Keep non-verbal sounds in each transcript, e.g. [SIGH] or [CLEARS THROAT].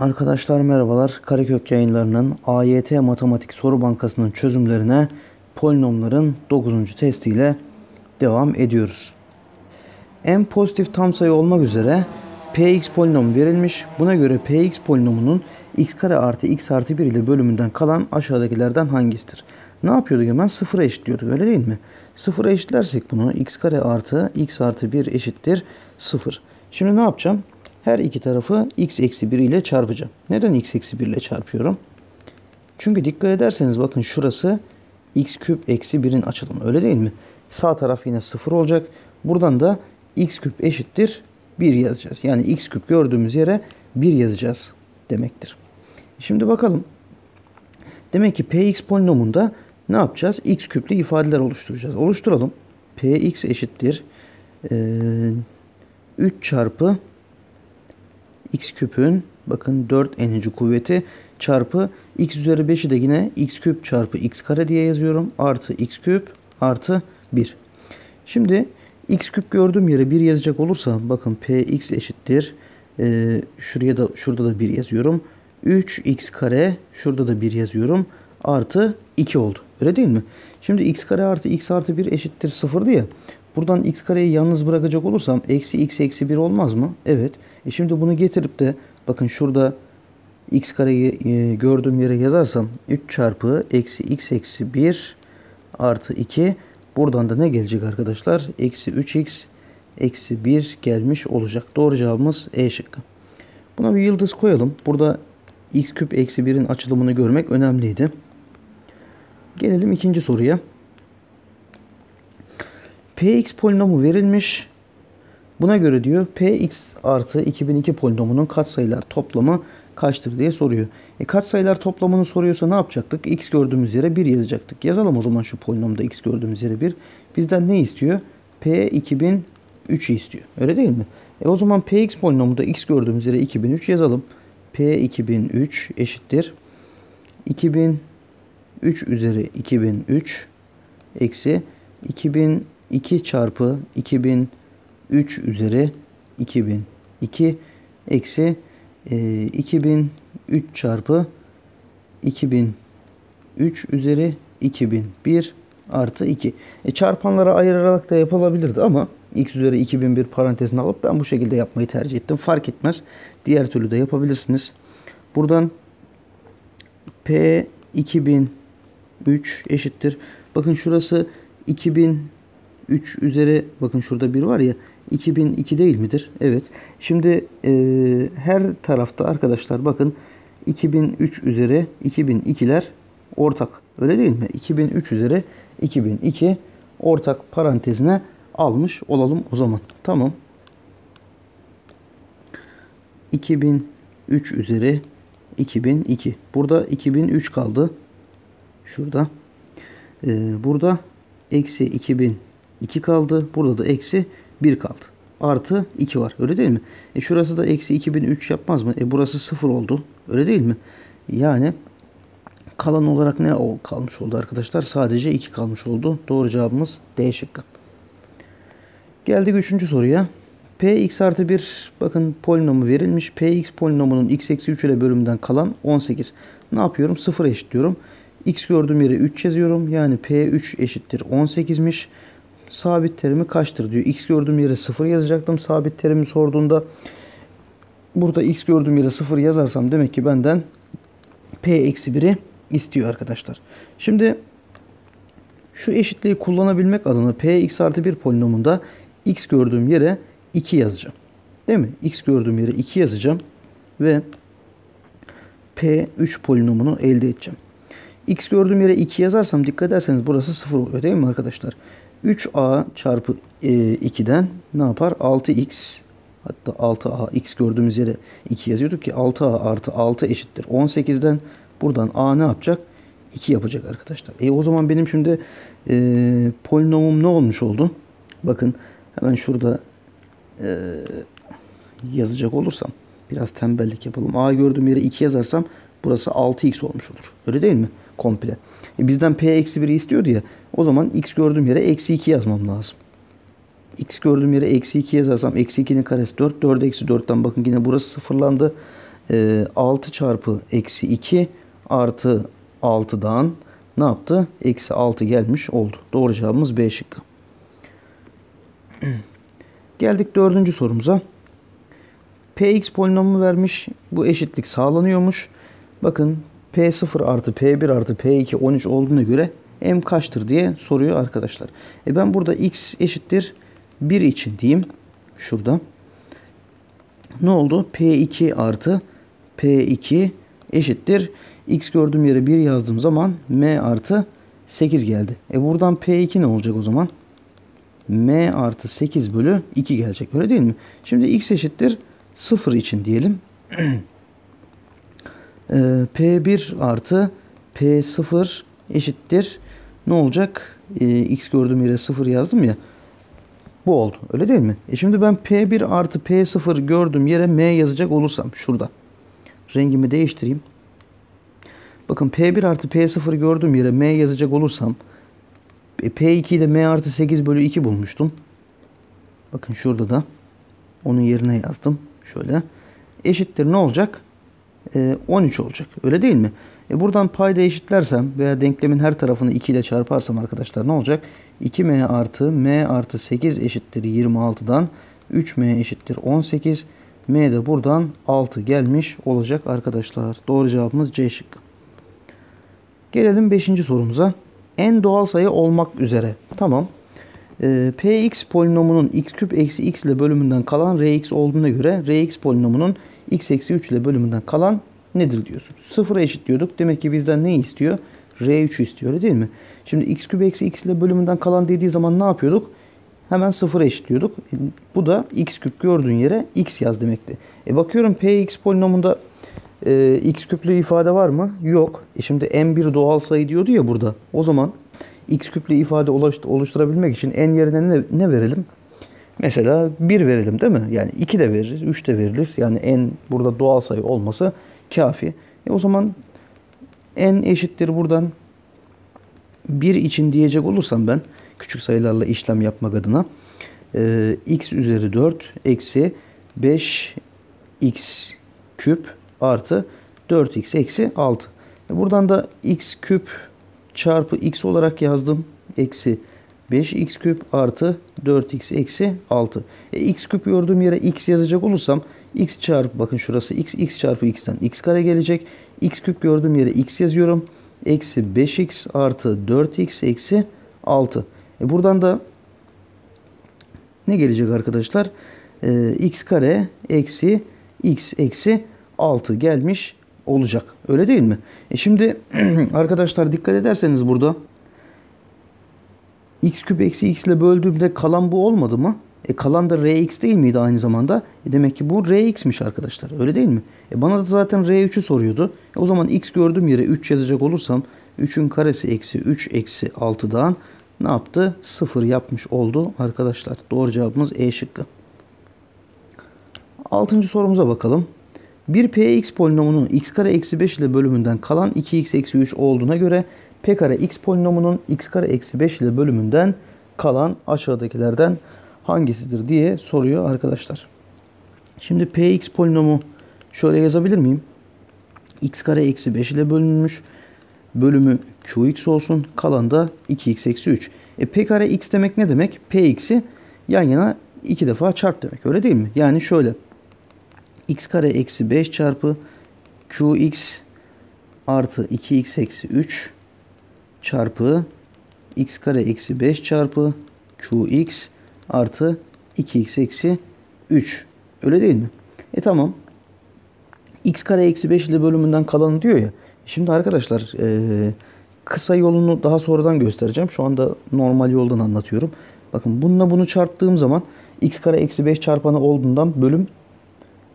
Arkadaşlar merhabalar. Karekök yayınlarının AYT Matematik Soru Bankası'nın çözümlerine polinomların 9. testiyle devam ediyoruz. En pozitif tam sayı olmak üzere px polinomu verilmiş. Buna göre px polinomunun x kare artı x artı 1 ile bölümünden kalan aşağıdakilerden hangisidir? Ne yapıyorduk hemen? Sıfıra eşitliyorduk öyle değil mi? Sıfıra eşitlersek bunu x kare artı x artı 1 eşittir 0. Şimdi ne yapacağım? Her iki tarafı x eksi 1 ile çarpacağım. Neden x eksi 1 ile çarpıyorum? Çünkü dikkat ederseniz bakın şurası x küp eksi 1'in açılımı öyle değil mi? Sağ taraf yine 0 olacak. Buradan da x küp eşittir 1 yazacağız. Yani x küp gördüğümüz yere 1 yazacağız demektir. Şimdi bakalım. Demek ki px polinomunda ne yapacağız? x küplü ifadeler oluşturacağız. Oluşturalım. px eşittir 3 çarpı x küpün bakın 4 enici kuvveti çarpı x üzeri 5'i de yine x küp çarpı x kare diye yazıyorum. Artı x küp artı 1. Şimdi x küp gördüğüm yere 1 yazacak olursa bakın px eşittir. Ee, şuraya da şurada da 1 yazıyorum. 3x kare şurada da 1 yazıyorum. Artı 2 oldu. Öyle değil mi? Şimdi x kare artı x artı 1 eşittir 0 diye. Buradan x kareyi yalnız bırakacak olursam eksi x eksi 1 olmaz mı? Evet. E şimdi bunu getirip de bakın şurada x kareyi e, gördüğüm yere yazarsam 3 çarpı eksi x eksi 1 artı 2 buradan da ne gelecek arkadaşlar? Eksi 3x eksi 1 gelmiş olacak. Doğru cevabımız E şıkkı. Buna bir yıldız koyalım. Burada x küp eksi 1'in açılımını görmek önemliydi. Gelelim ikinci soruya. Px polinomu verilmiş. Buna göre diyor Px artı 2002 polinomunun katsayılar toplamı kaçtır diye soruyor. E katsayılar toplamını soruyorsa ne yapacaktık? X gördüğümüz yere 1 yazacaktık. Yazalım o zaman şu polinomda X gördüğümüz yere 1. Bizden ne istiyor? P 2003'ü istiyor. Öyle değil mi? E o zaman Px polinomunda X gördüğümüz yere 2003 yazalım. P 2003 eşittir. 2003 üzeri 2003 eksi 2002 çarpı 2003 üzeri 2002 eksi e, 2003 çarpı 2003 üzeri 2001 artı 2. E, çarpanlara ayırarak da yapılabilirdi ama x üzeri 2001 parantezine alıp ben bu şekilde yapmayı tercih ettim. Fark etmez. Diğer türlü de yapabilirsiniz. Buradan P 2003 eşittir. Bakın şurası 2003 üzeri bakın şurada bir var ya 2002 değil midir? Evet. Şimdi e, her tarafta arkadaşlar bakın 2003 üzeri 2002'ler ortak. Öyle değil mi? 2003 üzeri 2002 ortak parantezine almış olalım o zaman. Tamam. 2003 üzeri 2002. Burada 2003 kaldı. Şurada. Ee, burada eksi 2002 kaldı. Burada da eksi 1 kaldı. Artı 2 var. Öyle değil mi? E şurası da eksi 2003 yapmaz mı? E burası 0 oldu. Öyle değil mi? Yani kalan olarak ne kalmış oldu arkadaşlar? Sadece 2 kalmış oldu. Doğru cevabımız D şıkkı. Geldik 3. soruya. Px artı 1 bakın polinomu verilmiş. Px polinomunun x eksi 3 ile bölümünden kalan 18. Ne yapıyorum? 0 eşitliyorum. x gördüğüm yere 3 yazıyorum. Yani P3 eşittir 18'miş. Sabit terimi kaçtır diyor. x gördüğüm yere 0 yazacaktım. Sabit terimi sorduğunda burada x gördüğüm yere 0 yazarsam demek ki benden P eksi 1'i istiyor arkadaşlar. Şimdi şu eşitliği kullanabilmek adına Px artı 1 polinomunda x gördüğüm yere 2 yazacağım. Değil mi? X gördüğüm yere 2 yazacağım. Ve P3 polinomunu elde edeceğim. X gördüğüm yere 2 yazarsam dikkat ederseniz burası 0 oluyor değil mi arkadaşlar? 3A çarpı 2'den ne yapar? 6X hatta 6A X gördüğümüz yere 2 yazıyorduk ki 6A artı 6 eşittir. 18'den buradan A ne yapacak? 2 yapacak arkadaşlar. E o zaman benim şimdi e, polinomum ne olmuş oldu? Bakın hemen şurada e, yazacak olursam biraz tembellik yapalım. A gördüğüm yere 2 yazarsam burası 6x olmuş olur. Öyle değil mi? Komple. E bizden p eksi 1'i istiyordu ya. O zaman x gördüğüm yere eksi 2 yazmam lazım. x gördüğüm yere eksi 2 yazarsam eksi 2'nin karesi 4. 4 eksi 4'ten bakın yine burası sıfırlandı. e, 6 çarpı eksi 2 artı 6'dan ne yaptı? Eksi 6 gelmiş oldu. Doğru cevabımız B şıkkı. [CLEARS THROAT] Geldik dördüncü sorumuza. Px polinomu vermiş. Bu eşitlik sağlanıyormuş. Bakın P0 artı P1 artı P2 13 olduğuna göre M kaçtır diye soruyor arkadaşlar. E ben burada X eşittir 1 için diyeyim. Şurada. Ne oldu? P2 artı P2 eşittir. X gördüğüm yere 1 yazdığım zaman M artı 8 geldi. E buradan P2 ne olacak o zaman? M artı 8 bölü 2 gelecek. Öyle değil mi? Şimdi X eşittir 0 için diyelim. [CLEARS THROAT] e, P1 artı P0 eşittir. Ne olacak? E, X gördüğüm yere 0 yazdım ya. Bu oldu. Öyle değil mi? E şimdi ben P1 artı P0 gördüğüm yere M yazacak olursam şurada. Rengimi değiştireyim. Bakın P1 artı P0 gördüğüm yere M yazacak olursam e, P2'yi de M artı 8 bölü 2 bulmuştum. Bakın şurada da onun yerine yazdım. Şöyle. Eşittir ne olacak? E, 13 olacak. Öyle değil mi? E buradan payda eşitlersem veya denklemin her tarafını 2 ile çarparsam arkadaşlar ne olacak? 2m artı m artı 8 eşittir 26'dan 3m eşittir 18. m de buradan 6 gelmiş olacak arkadaşlar. Doğru cevabımız C şıkkı. Gelelim 5. sorumuza. En doğal sayı olmak üzere. Tamam. Ee, Px polinomunun x küp eksi x ile bölümünden kalan Rx olduğuna göre Rx polinomunun x eksi 3 ile bölümünden kalan nedir diyorsun. Sıfıra eşit diyorduk. Demek ki bizden ne istiyor? R3 istiyor öyle değil mi? Şimdi x küp eksi x ile bölümünden kalan dediği zaman ne yapıyorduk? Hemen sıfıra eşitliyorduk. E, bu da x küp gördüğün yere x yaz demekti. E bakıyorum px polinomunda e, x küplü ifade var mı? Yok. E şimdi n bir doğal sayı diyordu ya burada. O zaman x küplü ifade oluşturabilmek için n yerine ne, ne verelim? Mesela 1 verelim değil mi? Yani 2 de veririz, 3 de veririz. Yani n burada doğal sayı olması kafi. E o zaman n eşittir buradan 1 için diyecek olursam ben küçük sayılarla işlem yapmak adına e, x üzeri 4 eksi 5 x küp artı 4x eksi 6. E buradan da x küp çarpı x olarak yazdım. Eksi 5x küp artı 4x eksi 6. E, x küp gördüğüm yere x yazacak olursam x çarpı bakın şurası x x çarpı x'ten x kare gelecek. x küp gördüğüm yere x yazıyorum. Eksi 5x artı 4x eksi 6. E buradan da ne gelecek arkadaşlar? E, x kare eksi x eksi 6 gelmiş olacak. Öyle değil mi? E şimdi [CLEARS THROAT] arkadaşlar dikkat ederseniz burada x küp eksi x ile böldüğümde kalan bu olmadı mı? E kalan da rx değil miydi aynı zamanda? E demek ki bu rx'miş arkadaşlar. Öyle değil mi? E bana da zaten r3'ü soruyordu. E o zaman x gördüğüm yere 3 yazacak olursam 3'ün karesi eksi 3 eksi 6'dan ne yaptı? 0 yapmış oldu arkadaşlar. Doğru cevabımız E şıkkı. Altıncı sorumuza bakalım. Bir px polinomunun x kare eksi 5 ile bölümünden kalan 2x eksi 3 olduğuna göre p kare x polinomunun x kare eksi 5 ile bölümünden kalan aşağıdakilerden hangisidir diye soruyor arkadaşlar. Şimdi px polinomu şöyle yazabilir miyim? x kare eksi 5 ile bölünmüş. Bölümü qx olsun. Kalan da 2x eksi 3. E p kare x demek ne demek? px'i yan yana iki defa çarp demek. Öyle değil mi? Yani şöyle. x kare eksi 5 çarpı qx artı 2x eksi 3 çarpı x kare eksi 5 çarpı qx artı 2x eksi 3. Öyle değil mi? E tamam. x kare eksi 5 ile bölümünden kalanı diyor ya. Şimdi arkadaşlar e, kısa yolunu daha sonradan göstereceğim. Şu anda normal yoldan anlatıyorum. Bakın bununla bunu çarptığım zaman x kare eksi 5 çarpanı olduğundan bölüm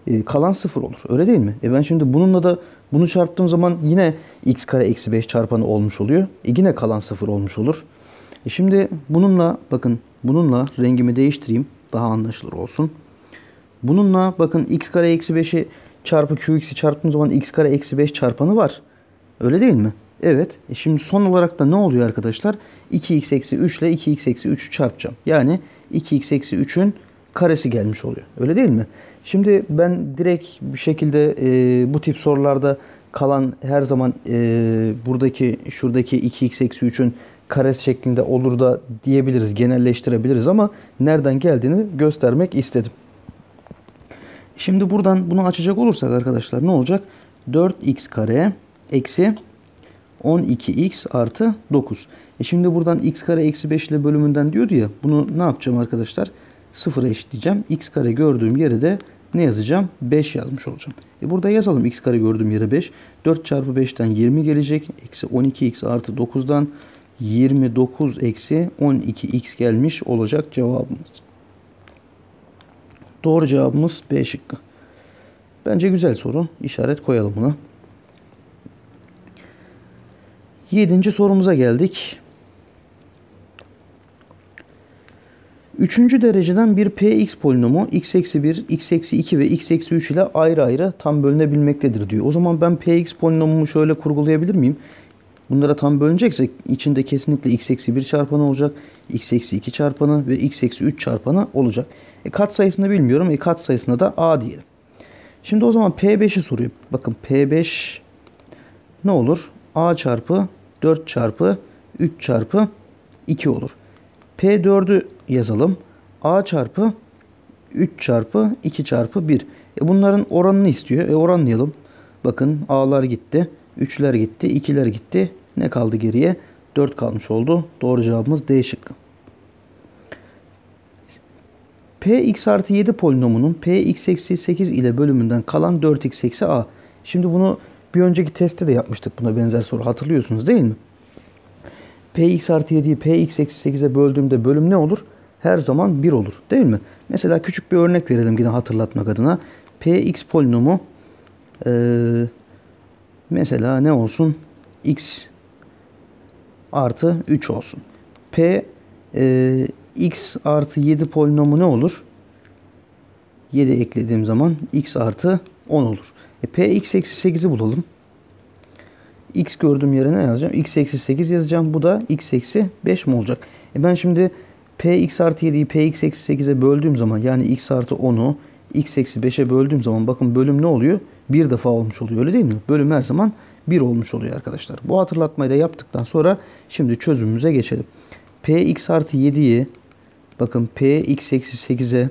e, kalan 0 olur. Öyle değil mi? E ben şimdi bununla da bunu çarptığım zaman yine x kare eksi 5 çarpanı olmuş oluyor. E yine kalan 0 olmuş olur. E şimdi bununla bakın bununla rengimi değiştireyim. Daha anlaşılır olsun. Bununla bakın x kare eksi 5'i çarpı qx'i çarptığım zaman x kare eksi 5 çarpanı var. Öyle değil mi? Evet. E şimdi son olarak da ne oluyor arkadaşlar? 2x eksi 3 ile 2x eksi 3'ü çarpacağım. Yani 2x eksi 3'ün karesi gelmiş oluyor. Öyle değil mi? Şimdi ben direkt bir şekilde e, bu tip sorularda kalan her zaman e, buradaki şuradaki 2x eksi 3'ün karesi şeklinde olur da diyebiliriz, genelleştirebiliriz ama nereden geldiğini göstermek istedim. Şimdi buradan bunu açacak olursak arkadaşlar ne olacak? 4x kare eksi 12x artı 9. E şimdi buradan x kare eksi 5 ile bölümünden diyordu ya. Bunu ne yapacağım arkadaşlar? Sıfıra eşitleyeceğim. x kare gördüğüm yere de ne yazacağım? 5 yazmış olacağım. E burada yazalım x kare gördüğüm yere 5. 4 çarpı 5'ten 20 gelecek. Eksi 12x artı 9'dan 29 eksi 12x gelmiş olacak cevabımız. Doğru cevabımız B şıkkı. Bence güzel soru. İşaret koyalım buna. Yedinci sorumuza geldik. Üçüncü dereceden bir px polinomu x eksi 1, x eksi 2 ve x eksi 3 ile ayrı ayrı tam bölünebilmektedir diyor. O zaman ben px polinomumu şöyle kurgulayabilir miyim? Bunlara tam bölünecekse içinde kesinlikle x eksi 1 çarpanı olacak, x eksi 2 çarpanı ve x eksi 3 çarpanı olacak. E kat sayısını bilmiyorum. E kat sayısına da a diyelim. Şimdi o zaman P5'i soruyor. Bakın P5 ne olur? A çarpı 4 çarpı 3 çarpı 2 olur. P4'ü yazalım. A çarpı 3 çarpı 2 çarpı 1. E bunların oranını istiyor. E oranlayalım. Bakın A'lar gitti. 3'ler gitti. 2'ler gitti. Ne kaldı geriye? 4 kalmış oldu. Doğru cevabımız D şıkkı. Px artı 7 polinomunun Px eksi 8 ile bölümünden kalan 4x eksi a. Şimdi bunu bir önceki testte de yapmıştık buna benzer soru hatırlıyorsunuz değil mi? Px artı 7'yi Px eksi 8'e böldüğümde bölüm ne olur? Her zaman 1 olur değil mi? Mesela küçük bir örnek verelim yine hatırlatmak adına. Px polinomu ee, mesela ne olsun? x artı 3 olsun. P e, x artı 7 polinomu ne olur? 7 eklediğim zaman x artı 10 olur. E, p x eksi 8'i bulalım. X gördüğüm yere ne yazacağım? x eksi 8 yazacağım. Bu da x eksi 5 mi olacak? E ben şimdi p x artı 7'yi p x eksi 8'e böldüğüm zaman yani x artı 10'u x eksi 5'e böldüğüm zaman bakın bölüm ne oluyor? Bir defa olmuş oluyor öyle değil mi? Bölüm her zaman 1 olmuş oluyor arkadaşlar. Bu hatırlatmayı da yaptıktan sonra şimdi çözümümüze geçelim. px artı 7'yi bakın px eksi 8'e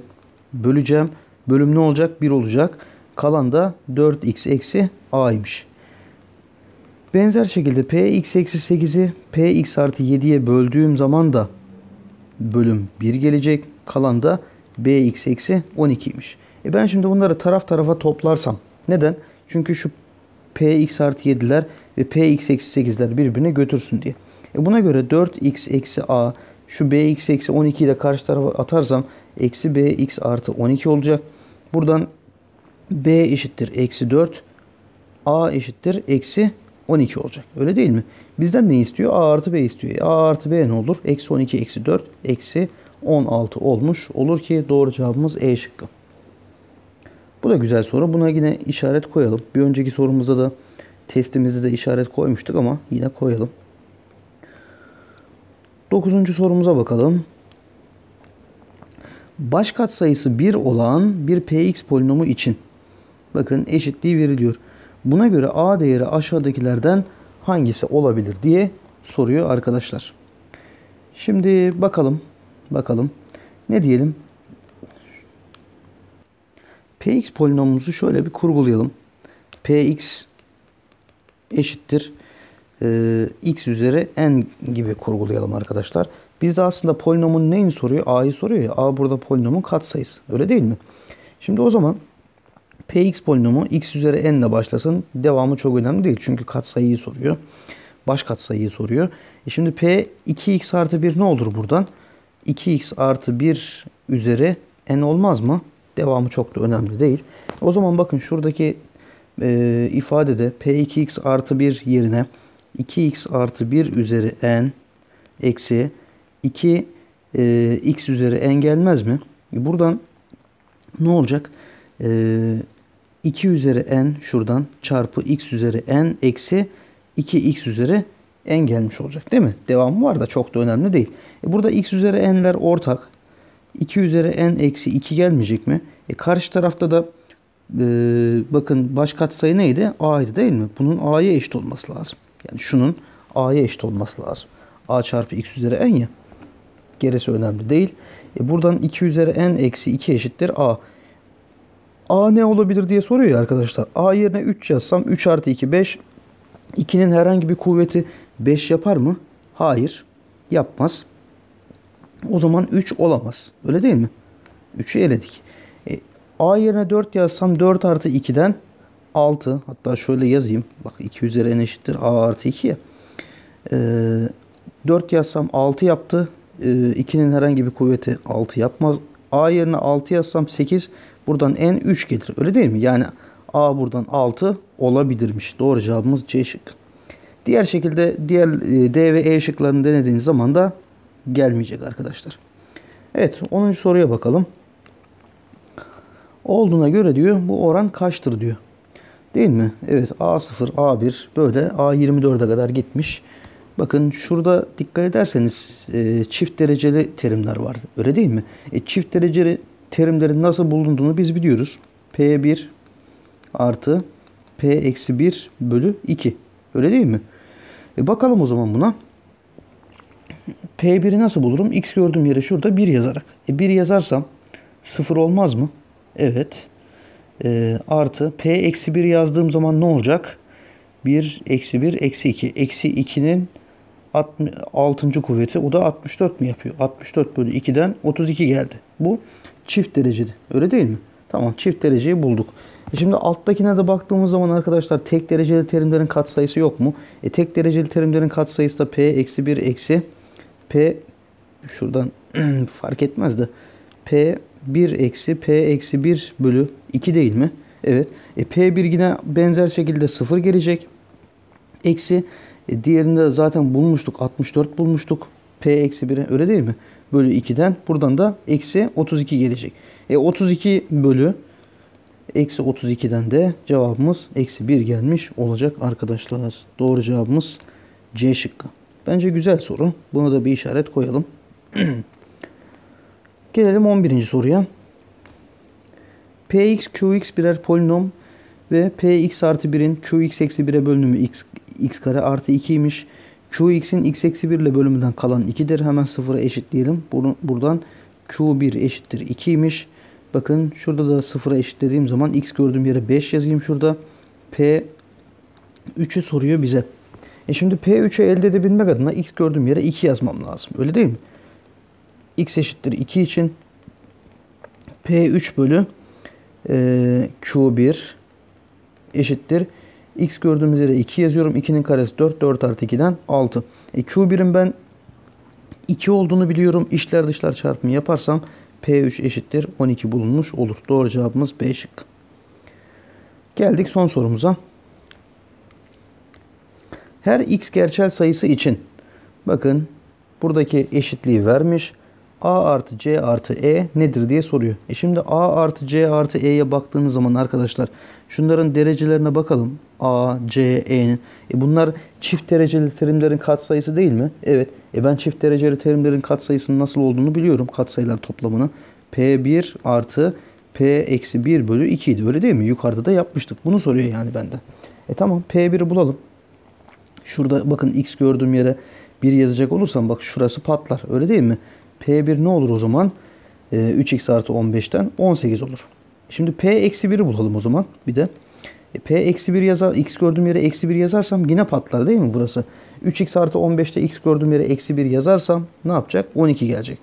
böleceğim. Bölüm ne olacak? 1 olacak. Kalan da 4x eksi a'ymış. Benzer şekilde px eksi 8'i px artı 7'ye böldüğüm zaman da bölüm 1 gelecek. Kalan da bx eksi 12'ymiş. E ben şimdi bunları taraf tarafa toplarsam. Neden? Çünkü şu px artı 7'ler ve px eksi 8'ler birbirine götürsün diye. E buna göre 4x eksi a şu bx eksi 12'yi de karşı tarafa atarsam eksi bx artı 12 olacak. Buradan b eşittir eksi 4 a eşittir eksi 12 olacak. Öyle değil mi? Bizden ne istiyor? A artı B istiyor. A artı B ne olur? Eksi 12 eksi 4 eksi 16 olmuş. Olur ki doğru cevabımız E şıkkı. Bu da güzel soru. Buna yine işaret koyalım. Bir önceki sorumuzda da testimizde de işaret koymuştuk ama yine koyalım. Dokuzuncu sorumuza bakalım. Baş katsayısı 1 olan bir px polinomu için bakın eşitliği veriliyor. Buna göre a değeri aşağıdakilerden hangisi olabilir diye soruyor arkadaşlar. Şimdi bakalım. Bakalım. Ne diyelim? Px polinomumuzu şöyle bir kurgulayalım. Px eşittir e, x üzeri n gibi kurgulayalım arkadaşlar. Bizde aslında polinomun neyini soruyor? A'yı soruyor ya. A burada polinomun katsayısı. Öyle değil mi? Şimdi o zaman Px polinomu x üzeri n ile başlasın. Devamı çok önemli değil. Çünkü katsayıyı soruyor. Baş katsayıyı soruyor. E şimdi P 2x artı 1 ne olur buradan? 2x artı 1 üzeri n olmaz mı? Devamı çok da önemli değil. O zaman bakın şuradaki e, ifadede P2x artı 1 yerine 2x artı 1 üzeri n eksi 2 e, x üzeri n gelmez mi? Buradan ne olacak? E, 2 üzeri n şuradan çarpı x üzeri n eksi 2x üzeri n gelmiş olacak değil mi? Devamı var da çok da önemli değil. E burada x üzeri n'ler ortak. 2 üzeri n eksi 2 gelmeyecek mi? E karşı tarafta da e, bakın baş katsayı neydi? A'ydı değil mi? Bunun A'ya eşit olması lazım. Yani şunun A'ya eşit olması lazım. A çarpı x üzeri n ya. Gerisi önemli değil. E buradan 2 üzeri n eksi 2 eşittir A. A ne olabilir diye soruyor ya arkadaşlar. A yerine 3 yazsam 3 artı 2 5. 2'nin herhangi bir kuvveti 5 yapar mı? Hayır. Yapmaz. O zaman 3 olamaz. Öyle değil mi? 3'ü eledik. E, A yerine 4 yazsam 4 artı 2'den 6. Hatta şöyle yazayım. Bak 2 üzeri eşittir A artı 2 ya. E, 4 yazsam 6 yaptı. E, 2'nin herhangi bir kuvveti 6 yapmaz. A yerine 6 yazsam 8. Buradan n 3 gelir. Öyle değil mi? Yani A buradan 6 olabilirmiş. Doğru cevabımız C şık. Diğer şekilde diğer e, D ve E şıklarını denediğiniz zaman da gelmeyecek arkadaşlar. Evet 10. soruya bakalım. Olduğuna göre diyor bu oran kaçtır diyor. Değil mi? Evet A0, A1 böyle A24'e kadar gitmiş. Bakın şurada dikkat ederseniz e, çift dereceli terimler var. Öyle değil mi? E, çift dereceli terimlerin nasıl bulunduğunu biz biliyoruz. P1 artı P eksi 1 bölü 2. Öyle değil mi? E bakalım o zaman buna. P1'i nasıl bulurum? X gördüğüm yere şurada 1 yazarak. E 1 yazarsam 0 olmaz mı? Evet. E, artı P eksi 1 yazdığım zaman ne olacak? 1 eksi 1 eksi 2. Eksi 2'nin 6. kuvveti o da 64 mi yapıyor? 64 bölü 2'den 32 geldi. Bu çift dereceli. Öyle değil mi? Tamam çift dereceyi bulduk. E şimdi alttakine de baktığımız zaman arkadaşlar tek dereceli terimlerin katsayısı yok mu? E tek dereceli terimlerin katsayısı da P eksi 1 eksi P şuradan [CLEARS THROAT] fark etmez de P 1 eksi P eksi 1 bölü 2 değil mi? Evet. E, P1 yine benzer şekilde 0 gelecek. Eksi e, diğerinde zaten bulmuştuk. 64 bulmuştuk. P eksi 1'e öyle değil mi? Bölü 2'den buradan da eksi 32 gelecek. E 32 bölü eksi 32'den de cevabımız eksi 1 gelmiş olacak arkadaşlar. Doğru cevabımız C şıkkı. Bence güzel soru. Buna da bir işaret koyalım. [CLEARS THROAT] Gelelim 11. soruya. Px, Qx birer polinom ve Px artı 1'in Qx eksi 1'e bölünümü x, x kare artı 2'ymiş. Qx'in x eksi 1 ile bölümünden kalan 2'dir. Hemen sıfıra eşitleyelim. Buradan Q1 eşittir 2'ymiş. Bakın şurada da sıfıra eşitlediğim zaman x gördüğüm yere 5 yazayım şurada. P 3'ü soruyor bize. E şimdi P3'ü elde edebilmek adına x gördüğüm yere 2 yazmam lazım. Öyle değil mi? x eşittir 2 için P3 bölü e, Q1 eşittir. X gördüğümüz yere 2 yazıyorum. 2'nin karesi 4. 4 artı 2'den 6. E, Q1'in ben 2 olduğunu biliyorum. İşler dışlar çarpımı yaparsam P3 eşittir 12 bulunmuş olur. Doğru cevabımız B şık. Geldik son sorumuza. Her x gerçel sayısı için bakın buradaki eşitliği vermiş. A artı C artı E nedir diye soruyor. E şimdi A artı C artı E'ye baktığınız zaman arkadaşlar şunların derecelerine bakalım. A, C, E'nin. E bunlar çift dereceli terimlerin katsayısı değil mi? Evet. E ben çift dereceli terimlerin katsayısının nasıl olduğunu biliyorum. Katsayılar toplamını. P1 artı P eksi 1 bölü 2 idi. Öyle değil mi? Yukarıda da yapmıştık. Bunu soruyor yani benden. E tamam P1'i bulalım. Şurada bakın X gördüğüm yere 1 yazacak olursam bak şurası patlar. Öyle değil mi? P1 ne olur o zaman? Ee, 3x artı 15'ten 18 olur. Şimdi P eksi 1'i bulalım o zaman. Bir de e, P eksi 1 yazar, x gördüğüm yere eksi 1 yazarsam yine patlar değil mi burası? 3x artı 15'te x gördüğüm yere eksi 1 yazarsam ne yapacak? 12 gelecek.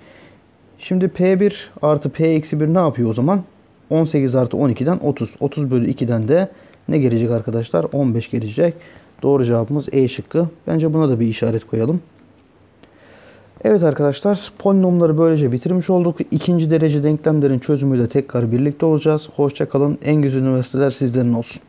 Şimdi P1 artı P eksi 1 ne yapıyor o zaman? 18 artı 12'den 30. 30 bölü 2'den de ne gelecek arkadaşlar? 15 gelecek. Doğru cevabımız E şıkkı. Bence buna da bir işaret koyalım. Evet arkadaşlar polinomları böylece bitirmiş olduk. İkinci derece denklemlerin çözümüyle tekrar birlikte olacağız. Hoşçakalın. En güzel üniversiteler sizlerin olsun.